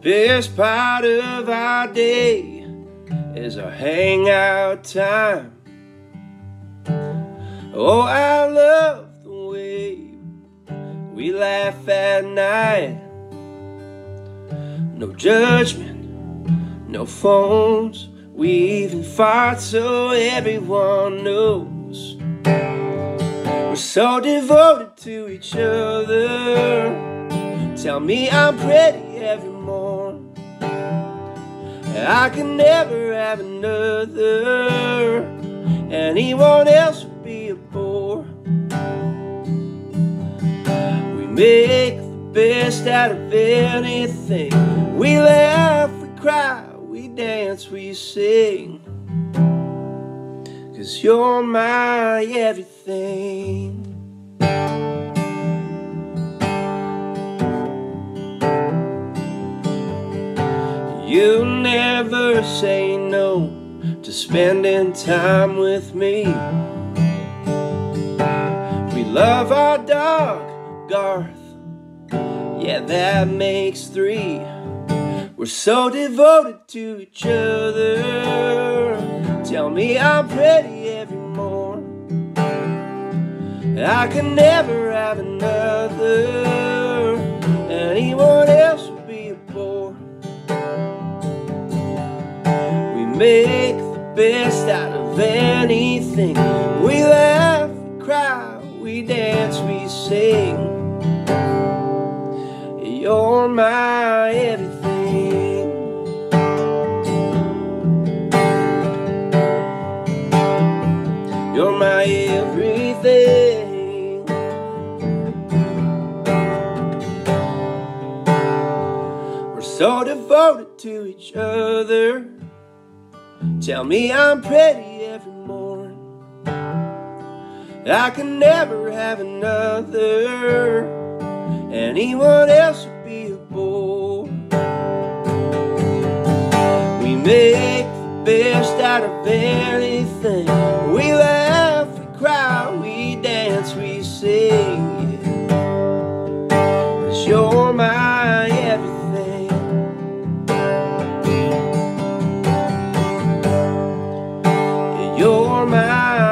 best part of our day is our hangout time. Oh, I love the way we laugh at night. No judgment, no phones. We even fart so everyone knows. We're so devoted to each other. Tell me I'm pretty every morning. I can never have another. Anyone else would be a bore. We make the best out of anything. We laugh, we cry, we dance, we sing. Cause you're my everything. You never say no to spending time with me. We love our dog, Garth. Yeah, that makes three. We're so devoted to each other. Tell me I'm pretty every morning. I can never have another. Make the best out of anything. We laugh, we cry, we dance, we sing. You're my everything. You're my everything. We're so devoted to each other. Tell me I'm pretty every morning. I can never have another. Anyone else would be a bore. We make the best out of anything. We laugh, for my